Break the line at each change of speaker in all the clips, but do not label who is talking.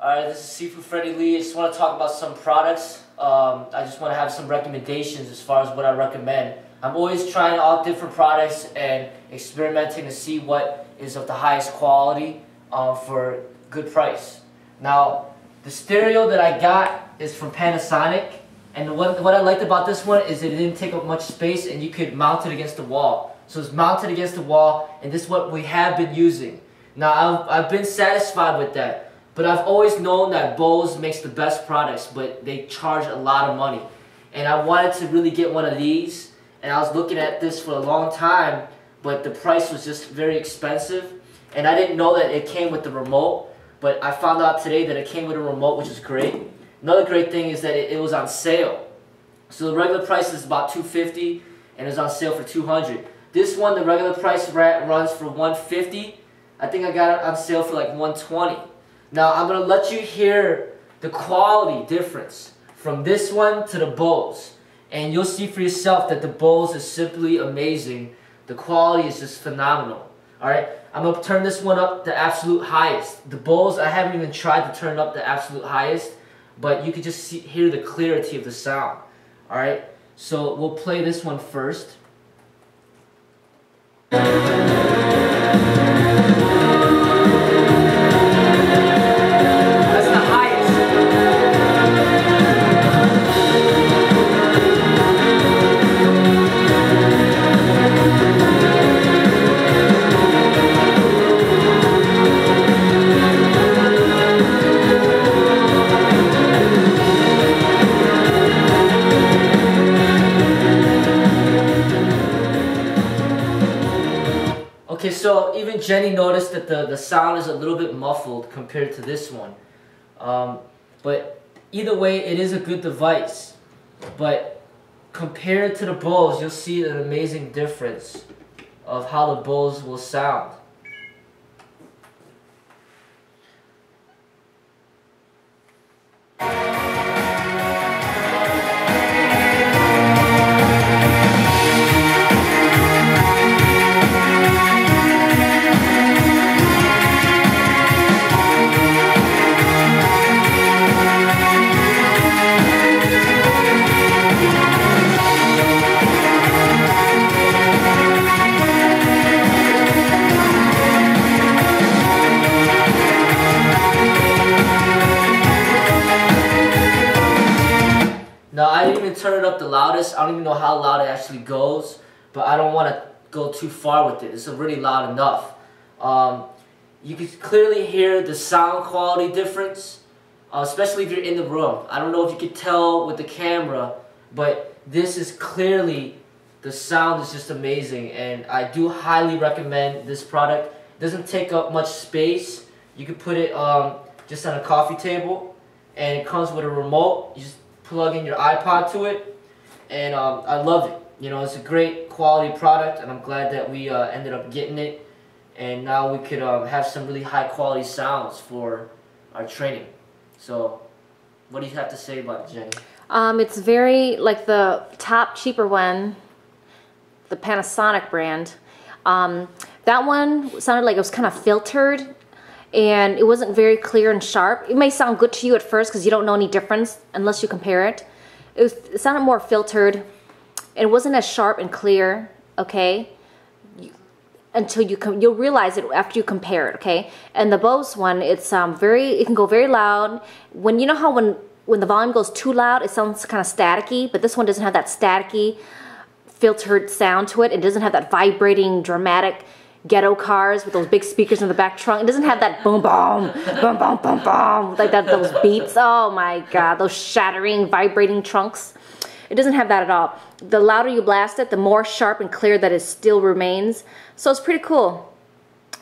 Alright, this is Sifu Freddie Lee. I just want to talk about some products. Um, I just want to have some recommendations as far as what I recommend. I'm always trying all different products and experimenting to see what is of the highest quality uh, for good price. Now, the stereo that I got is from Panasonic. And what, what I liked about this one is it didn't take up much space and you could mount it against the wall. So it's mounted against the wall and this is what we have been using. Now, I've, I've been satisfied with that. But I've always known that Bose makes the best products, but they charge a lot of money. And I wanted to really get one of these, and I was looking at this for a long time, but the price was just very expensive. And I didn't know that it came with the remote, but I found out today that it came with a remote, which is great. Another great thing is that it, it was on sale. So the regular price is about 250 and it's on sale for 200 This one, the regular price runs for 150 I think I got it on sale for like 120 now I'm going to let you hear the quality difference from this one to the Bose. And you'll see for yourself that the Bose is simply amazing. The quality is just phenomenal. Alright, I'm going to turn this one up the absolute highest. The Bose, I haven't even tried to turn up the absolute highest, but you can just see, hear the clarity of the sound. Alright, so we'll play this one first. So even Jenny noticed that the, the sound is a little bit muffled compared to this one. Um, but either way, it is a good device. But compared to the Bose, you'll see an amazing difference of how the Bose will sound. Turn it up the loudest. I don't even know how loud it actually goes, but I don't want to go too far with it. It's already loud enough. Um, you can clearly hear the sound quality difference, uh, especially if you're in the room. I don't know if you can tell with the camera, but this is clearly, the sound is just amazing, and I do highly recommend this product. It doesn't take up much space. You can put it um, just on a coffee table, and it comes with a remote. You just plug in your iPod to it, and um, I love it. You know, it's a great quality product, and I'm glad that we uh, ended up getting it. And now we could um, have some really high quality sounds for our training. So, what do you have to say about it, Jenny?
Um, it's very like the top cheaper one, the Panasonic brand. Um, that one sounded like it was kind of filtered and it wasn't very clear and sharp. It may sound good to you at first because you don't know any difference unless you compare it. It, was, it sounded more filtered. It wasn't as sharp and clear, okay? You, until you come, you'll realize it after you compare it, okay? And the Bose one, it's um, very, it can go very loud. When you know how when when the volume goes too loud, it sounds kind of staticky, but this one doesn't have that staticky, filtered sound to it. It doesn't have that vibrating, dramatic ghetto cars with those big speakers in the back trunk. It doesn't have that boom boom, boom boom boom boom, like that those beats. Oh my god, those shattering, vibrating trunks. It doesn't have that at all. The louder you blast it, the more sharp and clear that it still remains. So it's pretty cool.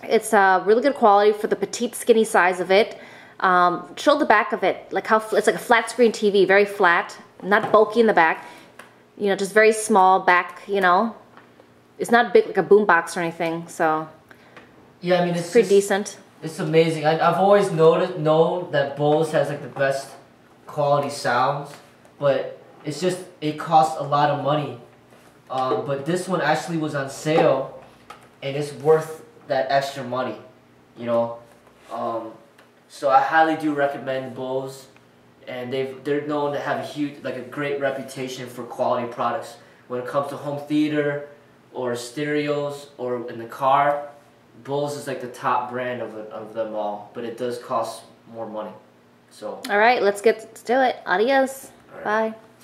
It's a uh, really good quality for the petite, skinny size of it. Um, show the back of it, like how it's like a flat screen TV, very flat, not bulky in the back. You know, just very small back. You know, it's not big like a boombox or anything, so
yeah, I mean it's,
pretty
just,
decent.
It's amazing. I, have always noticed known that Bose has like the best quality sounds, but it's just it costs a lot of money. Um, but this one actually was on sale, and it's worth that extra money. You know, um, So I highly do recommend Bose, and they've they're known to have a huge like a great reputation for quality products when it comes to home theater, or stereos, or in the car. Bose is like the top brand of of them all, but it does cost more money. So.
All right, let's get to do it. Adios.
right.
Bye.